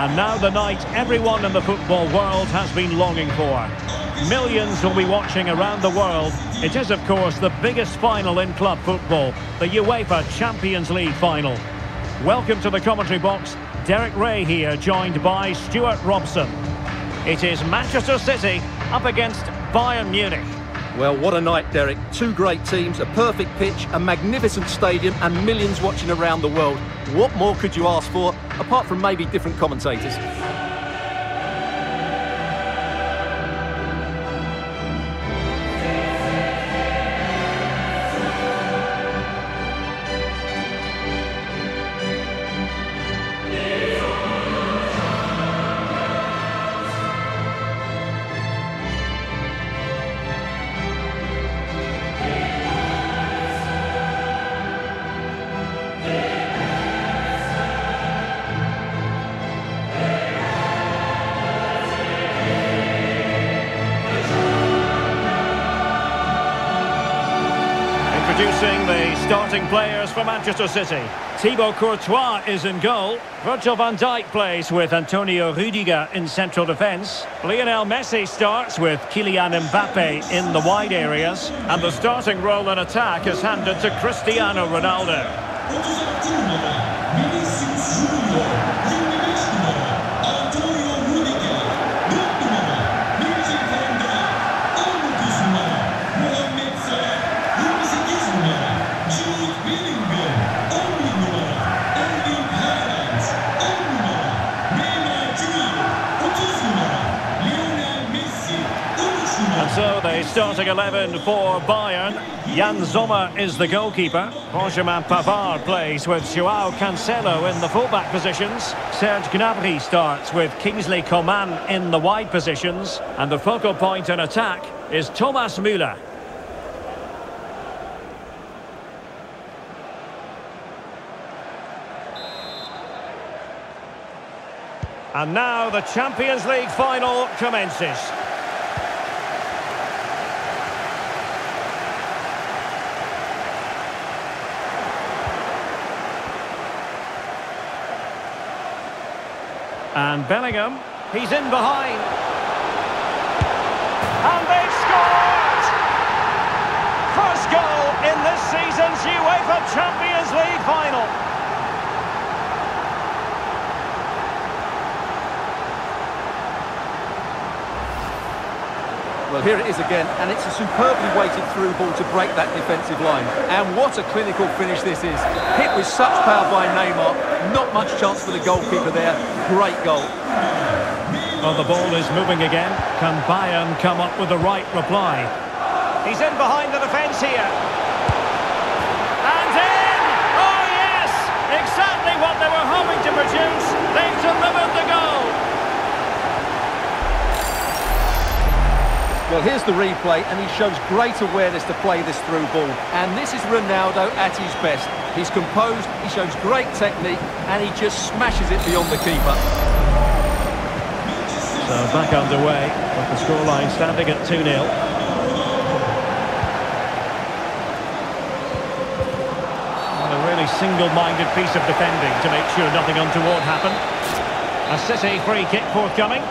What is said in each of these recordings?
And now the night everyone in the football world has been longing for. Millions will be watching around the world. It is, of course, the biggest final in club football, the UEFA Champions League final. Welcome to the commentary box. Derek Ray here, joined by Stuart Robson. It is Manchester City up against Bayern Munich. Well, what a night, Derek. Two great teams, a perfect pitch, a magnificent stadium, and millions watching around the world. What more could you ask for, apart from maybe different commentators? Starting players for Manchester City. Thibaut Courtois is in goal. Virgil van Dijk plays with Antonio Rudiger in central defence. Lionel Messi starts with Kylian Mbappe in the wide areas. And the starting role in attack is handed to Cristiano Ronaldo. And so the starting 11 for Bayern. Yann Sommer is the goalkeeper. Benjamin Pavard plays with Joao Cancelo in the fullback positions. Serge Gnabry starts with Kingsley Coman in the wide positions. And the focal point in attack is Thomas Müller. And now the Champions League final commences. And Bellingham, he's in behind. And they've scored! First goal in this season's UEFA Champions League final. Well, here it is again, and it's a superbly weighted through ball to break that defensive line. And what a clinical finish this is. Hit with such power by Neymar. Not much chance for the goalkeeper there. Great goal. Well, the ball is moving again. Can Bayern come up with the right reply? He's in behind the defence here. And in! Oh, yes! Exactly what they were hoping to produce. They've delivered the goal. Well, here's the replay, and he shows great awareness to play this through ball. And this is Ronaldo at his best. He's composed, he shows great technique, and he just smashes it beyond the keeper. So back underway, with the scoreline standing at 2-0. And a really single-minded piece of defending to make sure nothing untoward happened. A City free kick forthcoming.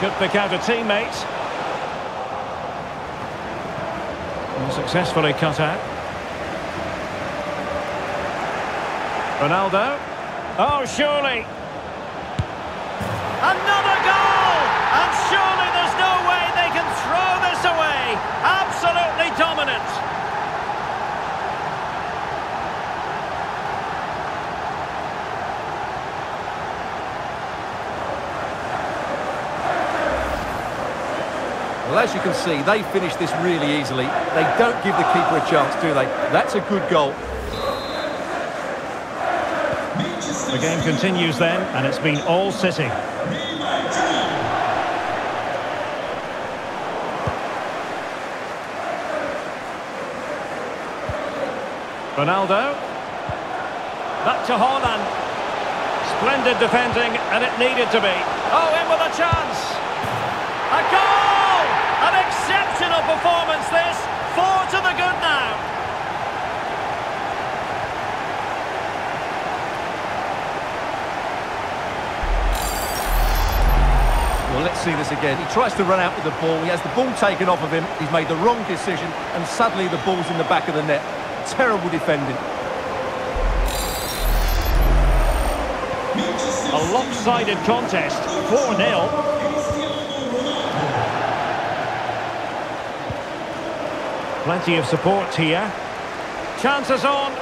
Could pick out a teammate. And successfully cut out. Ronaldo. Oh, surely. Another goal! And surely there's no way they can throw this away. Absolutely dominant. As you can see, they finish this really easily. They don't give the keeper a chance, do they? That's a good goal. The game continues then, and it's been all City. Ronaldo. Back to Haaland. Splendid defending, and it needed to be. Oh, in with a chance. A goal! An exceptional Exceptional performance this. Four to the good now. Well, let's see this again. He tries to run out with the ball. He has the ball taken off of him. He's made the wrong decision, and suddenly the ball's in the back of the net. Terrible defending. A lopsided contest, 4-0. Plenty of support here. Chances on.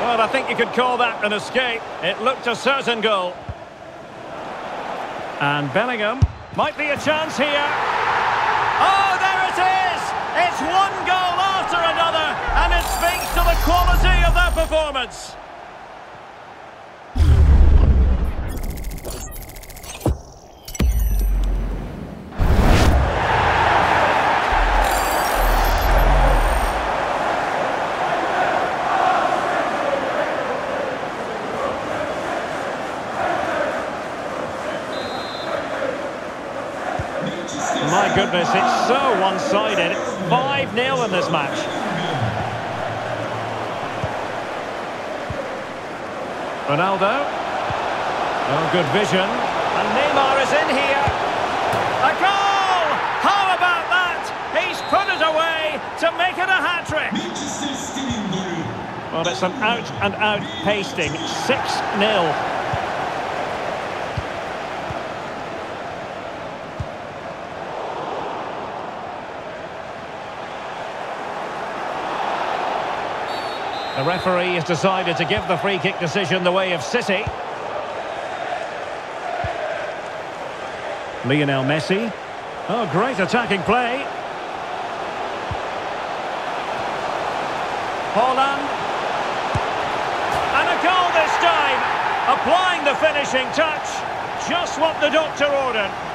Well, I think you could call that an escape. It looked a certain goal. And Bellingham might be a chance here. Oh, there it is! It's one goal after another, and it speaks to the quality of their performance. It's so one-sided. 5-0 in this match. Ronaldo. Oh, good vision. And Neymar is in here. A goal! How about that? He's put it away to make it a hat-trick. Well, it's an out-and-out -out pasting. 6-0. The referee has decided to give the free kick decision the way of City. Lionel Messi. Oh, great attacking play. Haaland. And a goal this time. Applying the finishing touch. Just what the doctor ordered.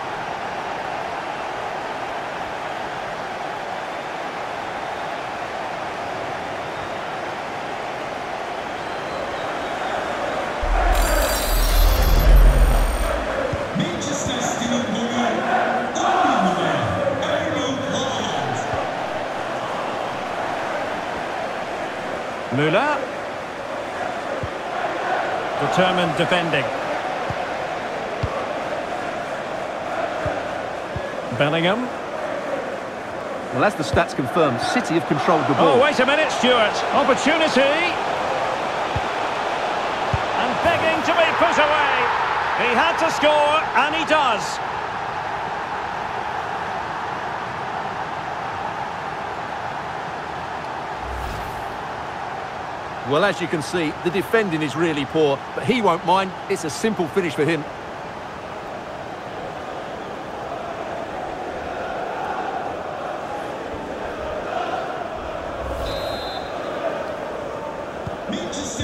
Müller. Determined defending. Bellingham. Well, as the stats confirm, City have controlled the ball. Oh, wait a minute, Stuart. Opportunity. And begging to be put away. He had to score, and he does. Well, as you can see, the defending is really poor, but he won't mind. It's a simple finish for him.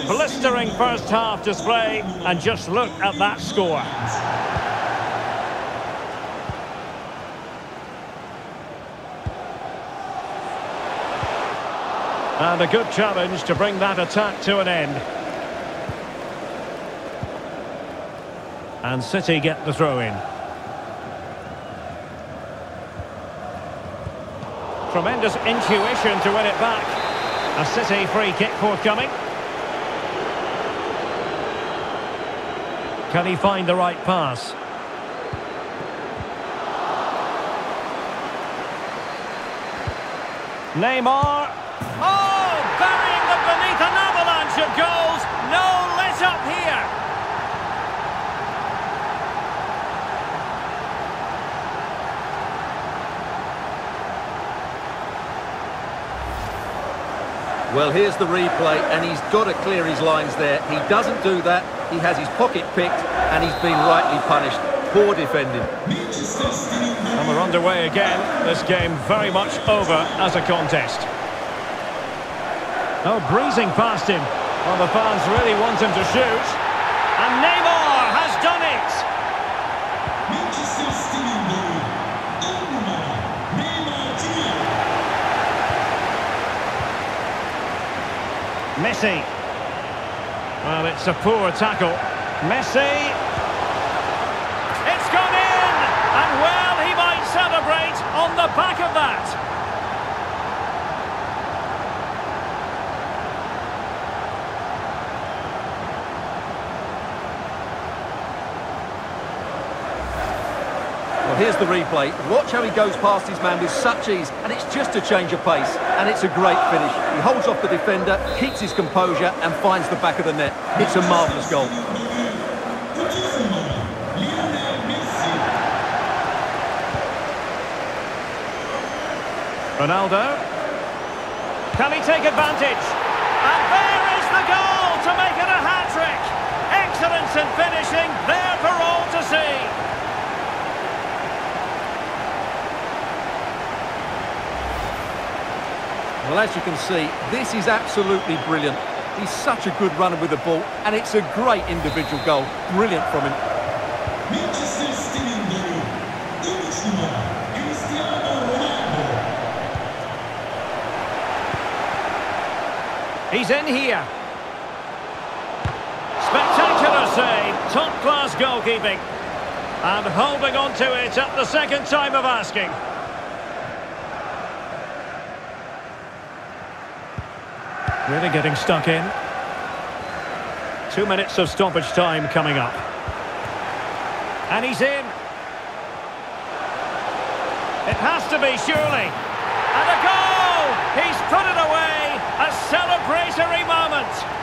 Blistering first half display, and just look at that score. And a good challenge to bring that attack to an end. And City get the throw in. Tremendous intuition to win it back. A City free kick forthcoming. Can he find the right pass? Neymar. Oh, burying them beneath an avalanche of goals. No let up here. Well, here's the replay, and he's got to clear his lines there. He doesn't do that. He has his pocket picked, and he's been rightly punished. Poor defending. And we're underway again. This game very much over as a contest. Oh, breezing past him. Well, the fans really want him to shoot. Messi. Well, it's a poor tackle. Messi. It's gone in! And well, he might celebrate Well, here's the replay. Watch how he goes past his man with such ease, and it's just a change of pace, and it's a great finish. He holds off the defender, keeps his composure, and finds the back of the net. It's a marvellous goal. Ronaldo. Can he take advantage? And there is the goal to make it a hat-trick. Excellence in finishing, there for all to see. Well, as you can see, this is absolutely brilliant. He's such a good runner with the ball, and it's a great individual goal. Brilliant from him. He's in here. Spectacular save. Top-class goalkeeping. And holding on to it at the second time of asking. Really getting stuck in. Two minutes of stoppage time coming up. And he's in. It has to be, surely. And a goal! He's put it away. A celebratory moment.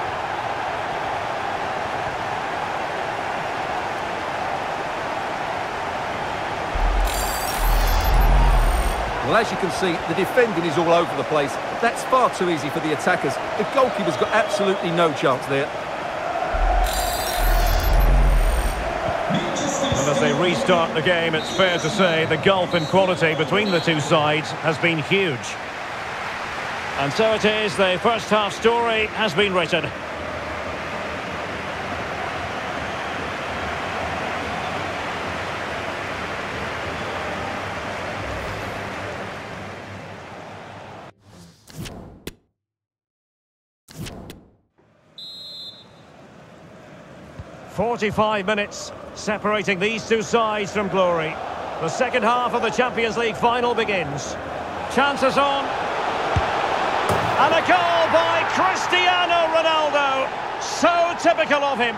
Well, as you can see, the defending is all over the place. That's far too easy for the attackers. The goalkeeper's got absolutely no chance there. And as they restart the game, it's fair to say the gulf in quality between the two sides has been huge. And so it is, the first half story has been written. Forty-five minutes separating these two sides from glory. The second half of the Champions League final begins. Chances on. And a goal by Cristiano Ronaldo. So typical of him.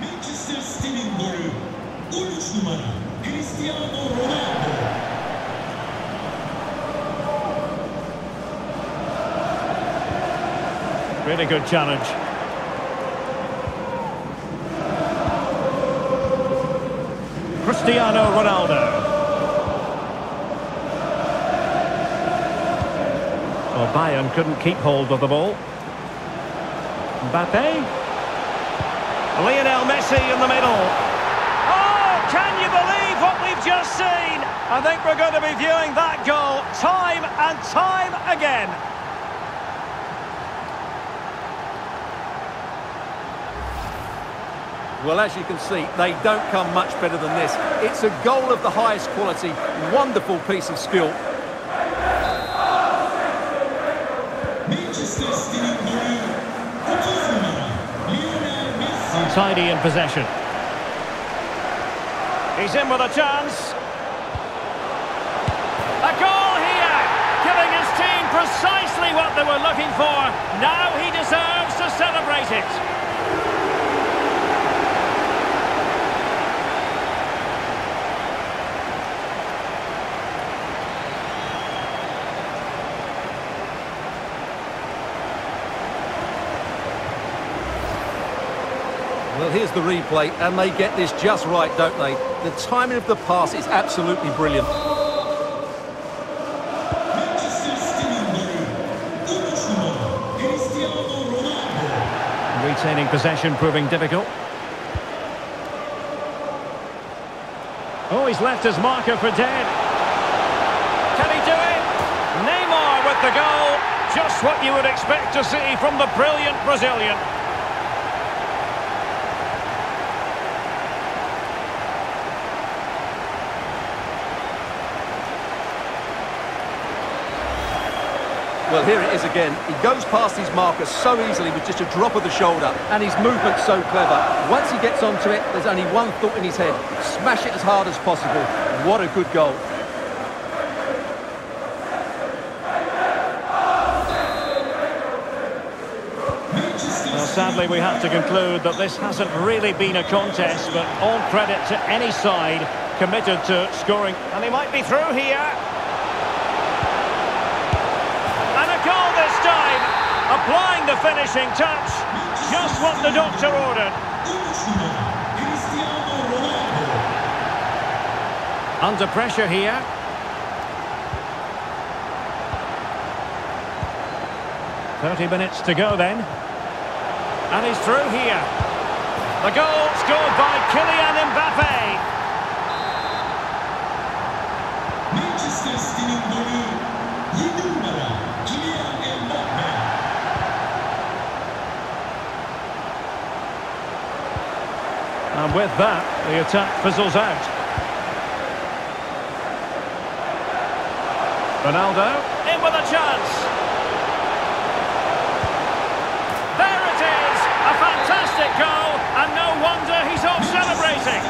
Manchester City'nin golü 13 numara Cristiano Ronaldo. Really good challenge. Cristiano Ronaldo. Well, Bayern couldn't keep hold of the ball. Mbappe. Lionel Messi in the middle. Oh, can you believe what we've just seen? I think we're going to be viewing that goal time and time again. Well, as you can see, they don't come much better than this. It's a goal of the highest quality. Wonderful piece of skill. Manchester City'nin golü 30 numara Lionel Messi. Untidy in possession. He's in with a chance. A goal here, giving his team precisely what they were looking for. Now he deserves to celebrate it. Well, here's the replay, and they get this just right, don't they? The timing of the pass is absolutely brilliant. Manchester City'nin golü 13 numara Cristiano Ronaldo. Retaining possession proving difficult. Oh, he's left his marker for dead. Can he do it? Neymar with the goal. Just what you would expect to see from the brilliant Brazilian. Well, here it is again. He goes past his marker so easily with just a drop of the shoulder, and his movement's so clever. Once he gets onto it, there's only one thought in his head. Smash it as hard as possible. What a good goal. sadly, we have to conclude that this hasn't really been a contest, but all credit to any side committed to scoring. And he might be through here. applying the finishing touch. Just what the doctor ordered. Under pressure here. Thirty minutes to go then. And he's through here. The goal scored by Kylian Mbappe. with that, the attack fizzles out. Ronaldo, in with a chance. There it is! A fantastic goal, and no wonder he's off celebrating.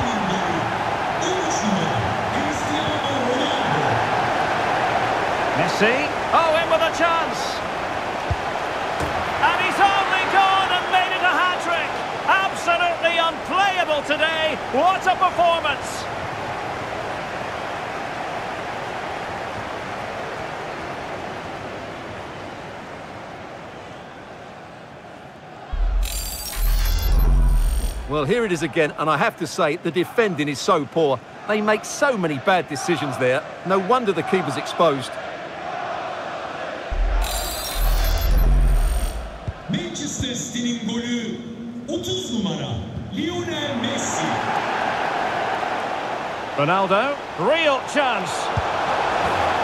Messi. Oh, in with a chance. goal today. What a performance! Well, here it is again, and I have to say, the defending is so poor. They make so many bad decisions there. No wonder the keeper's exposed. Manchester City'nin golü 30 numara. Lionel Messi Ronaldo, real chance.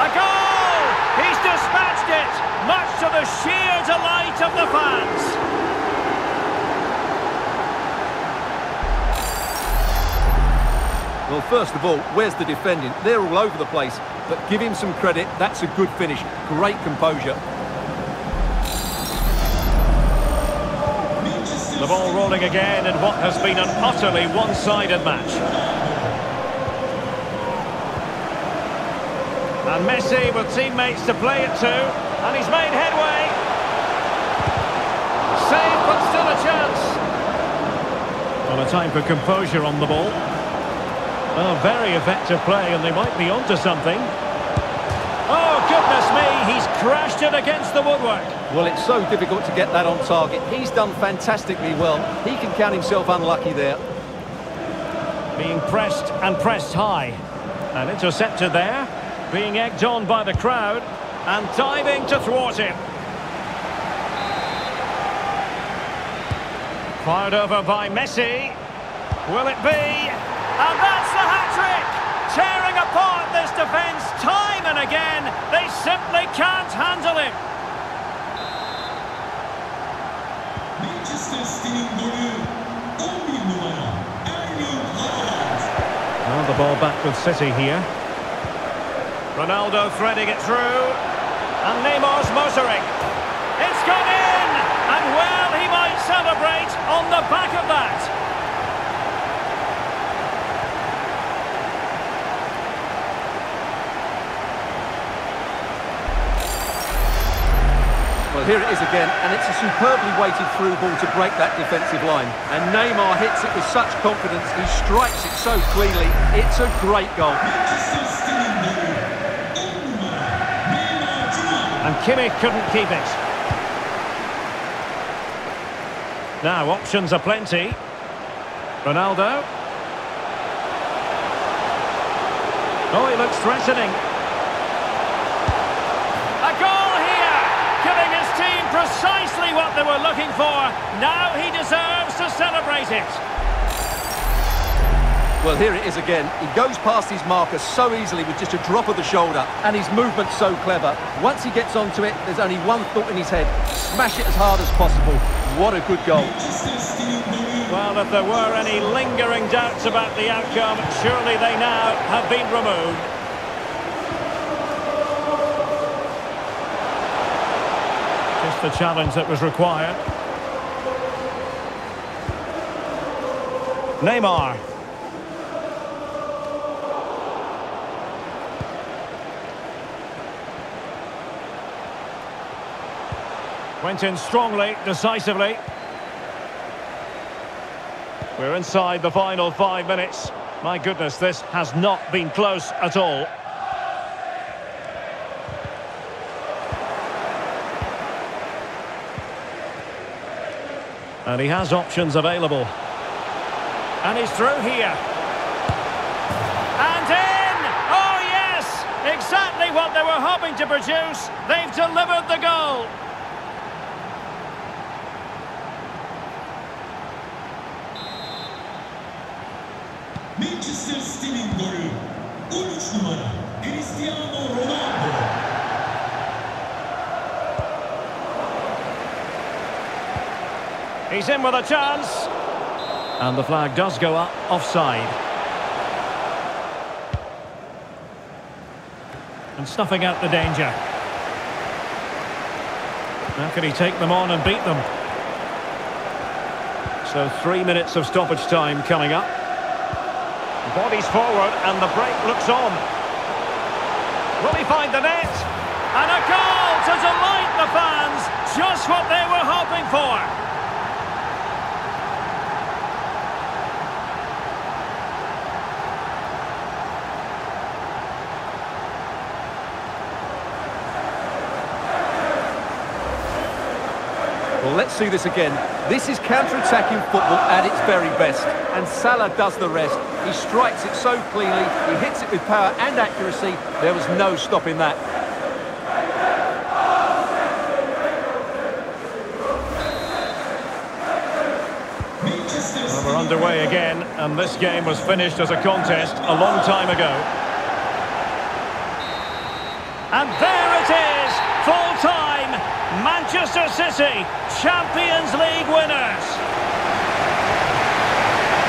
A goal! He's dispatched it, much to the sheer delight of the fans. Well, first of all, where's the defending? They're all over the place. But give him some credit, that's a good finish. Great composure. The ball rolling again in what has been an utterly one-sided match. And Messi with teammates to play it to, and he's made headway. Save, but still a chance. Well, a time for composure on the ball. Oh, very effective play, and they might be onto something. Oh, goodness me, he's crashed it against the woodwork. Well, it's so difficult to get that on target. He's done fantastically well. He can count himself unlucky there. Being pressed and pressed high. And intercepted there. Being egged on by the crowd. And diving to thwart him. Fired over by Messi. Will it be? And that's the hat-trick! Tearing apart this defence time and again. They simply can't handle him. Now the ball back with City here. Ronaldo threading it through. And Neymar's motoring. It's gone in! And well, he might celebrate on the back of that. Here it is again, and it's a superbly weighted through ball to break that defensive line. And Neymar hits it with such confidence, he strikes it so cleanly. It's a great goal. And Kimmich couldn't keep it. Now, options are plenty. Ronaldo. Oh, he looks threatening. looking for. Now he deserves to celebrate it. Well, here it is again. He goes past his marker so easily with just a drop of the shoulder, and his movement's so clever. Once he gets onto it, there's only one thought in his head. Smash it as hard as possible. What a good goal. Well, if there were any lingering doubts about the outcome, surely they now have been removed. Just the challenge that was required. Neymar. Went in strongly, decisively. We're inside the final five minutes. My goodness, this has not been close at all. And he has options available. And he's through here. And in! Oh, yes! Exactly what they were hoping to produce. They've delivered the goal. Manchester City'nin golü 13 numara Cristiano Ronaldo. He's in with a chance. And the flag does go up offside. And snuffing out the danger. How can he take them on and beat them? So three minutes of stoppage time coming up. Bodies forward and the break looks on. Will he find the net? And a goal to delight the fans. Just what they were hoping for. Let's see this again. This is counter-attacking football at its very best. And Salah does the rest. He strikes it so cleanly, he hits it with power and accuracy. There was no stopping that. Well, we're underway again, and this game was finished as a contest a long time ago. And there it is, full time. Manchester City, Champions League winners.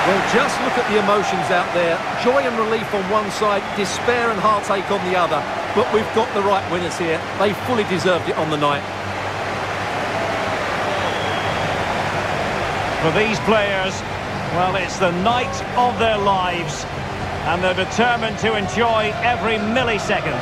Well, just look at the emotions out there. Joy and relief on one side, despair and heartache on the other. But we've got the right winners here. They fully deserved it on the night. For these players, well, it's the night of their lives, and they're determined to enjoy every millisecond.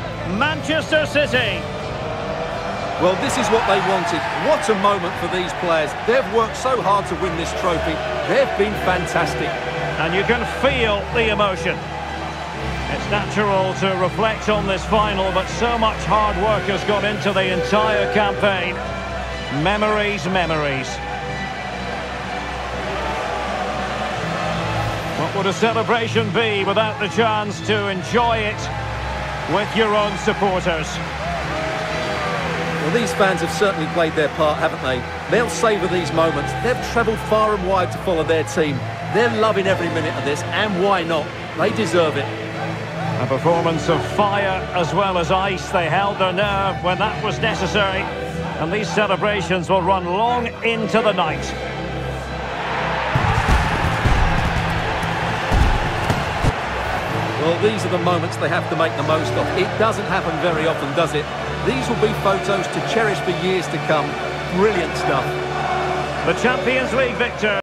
Manchester City. Well, this is what they wanted. What a moment for these players. They've worked so hard to win this trophy. They've been fantastic. And you can feel the emotion. It's natural to reflect on this final, but so much hard work has gone into the entire campaign. Memories, memories. What would a celebration be without the chance to enjoy it with your own supporters? Well, these fans have certainly played their part, haven't they? They'll savour these moments. They've travelled far and wide to follow their team. They're loving every minute of this, and why not? They deserve it. A performance of fire as well as ice. They held their nerve when that was necessary. And these celebrations will run long into the night. Well, these are the moments they have to make the most of. It doesn't happen very often, does it? These will be photos to cherish for years to come. Brilliant stuff. The Champions League victor.